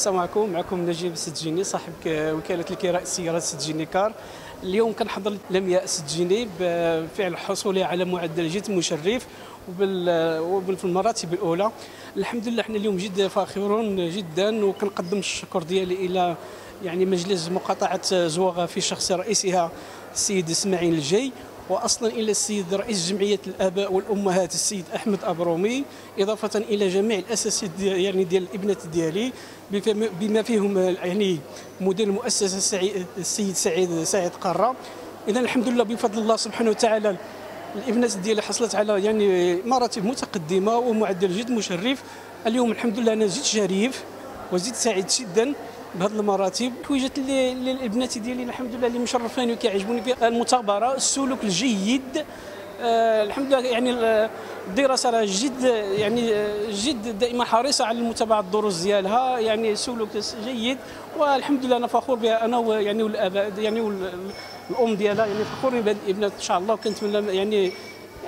السلام عليكم. معكم نجيب السجيني صاحب وكالة الكراء السيارات السجيني كار. اليوم كنحضر لمياء السجيني بفعل حصولها على معدل جد مشرف وبال في المراتب الأولى. الحمد لله إحنا اليوم جد فاخرون جدا وكنقدم الشكر ديالي إلى يعني مجلس مقاطعة زواغة في شخص رئيسها السيد إسماعيل الجاي واصلا إلى السيد رئيس جمعية الآباء والأمهات السيد أحمد أبرومي إضافة إلى جميع الاساسيات يعني ديال الابنات ديالي بما فيهم يعني مدير المؤسسة السيد سعيد سعيد قارة. اذا الحمد لله بفضل الله سبحانه وتعالى الابنات ديالي حصلت على يعني مراتب متقدمة ومعدل جد مشرف. اليوم الحمد لله أنا زدت شريف وزدت سعيد جدا. بهذه المراتب. اللي, البنات ديالي الحمد لله اللي مشرفاني وكيعجبوني المثابرة السلوك الجيد. آه الحمد لله يعني الدراسة راه جد يعني جد دائما حريصة على متابعه الدروس ديالها. يعني سلوك جيد. والحمد لله أنا فخور بها. أنا يعني والآباء يعني والام ديالها يعني فخورين بهذه الابنات إن شاء الله. وكنتمنى يعني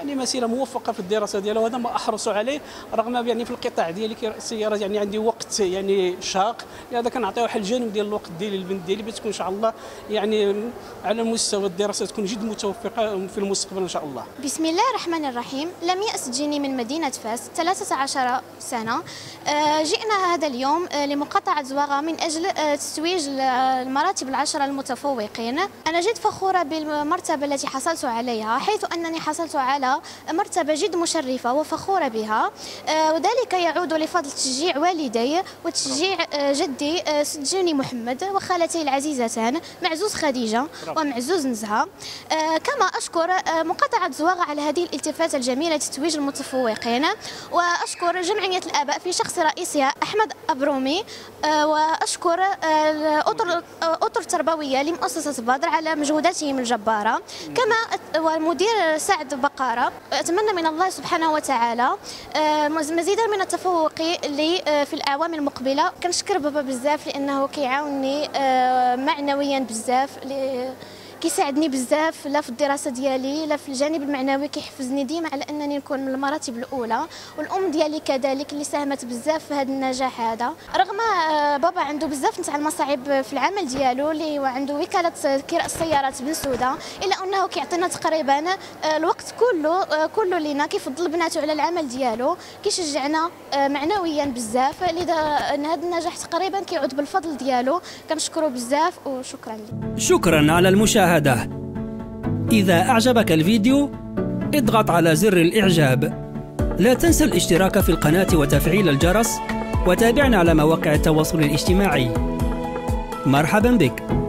يعني مسيرة موفقة في الدراسة ديالها وهذا ما أحرص عليه رغم يعني في القطاع ديالي السيارات يعني عندي وقت يعني شاق. لهذا كنعطيو واحد الجانب ديال الوقت ديالي للبنت ديالي باش تكون إن شاء الله يعني على مستوى الدراسة تكون جد متوفقة في المستقبل إن شاء الله. بسم الله الرحمن الرحيم. لم يأس جيني من مدينة فاس 13 سنة. آه، جئنا هذا اليوم آه، لمقاطعة زواغه من أجل آه، تتويج المراتب العشرة المتفوقين. أنا جد فخورة بالمرتبة التي حصلت عليها حيث أنني حصلت على مرتبة جد مشرفة وفخورة بها. آه، وذلك يعود لفضل تشجيع والدي وتشجيع آه، جدي آه، سجوني محمد وخالتي العزيزتان معزوز خديجة ومعزوز نزهة. كما أشكر مقاطعة زواغة على هذه الالتفاتة الجميلة لتتويج المتفوقين. وأشكر جمعية الآباء في شخص رئيسها أحمد أبرومي وأشكر الأطر الأطر التربوية لمؤسسة بدر على مجهوداتهم الجبارة. كما والمدير سعد بقارة أتمنى من الله سبحانه وتعالى آه، مزيدا من التفوق لي آه، في الأعوام المقبلة. كنشكر بابا بزاف لأنه كيعاونني آه، معنويا بزاف كيساعدني بزاف لا في الدراسة ديالي لا في الجانب المعنوي كيحفزني ديما على أنني نكون من المراتب الأولى. والأم ديالي كذلك اللي ساهمت بزاف في هذا النجاح هذا. رغم آه، بابا عنده بزاف نتاع المصاعب في العمل ديالو اللي هو عنده وكالة كراء السيارات بن سوده إلا أنه كيعطينا تقريبا آه، الوقت كله آه، كله لينا كيفضل بناته على العمل ديالو كيشجعنا معنويا بزاف. لذا هذا النجاح تقريبا كيعود بالفضل ديالو. كنشكره بزاف وشكرا لي. شكرا على المشاهدة. المشاهدة إذا أعجبك الفيديو اضغط على زر الإعجاب. لا تنسى الاشتراك في القناة وتفعيل الجرس وتابعنا على مواقع التواصل الاجتماعي. مرحبا بك.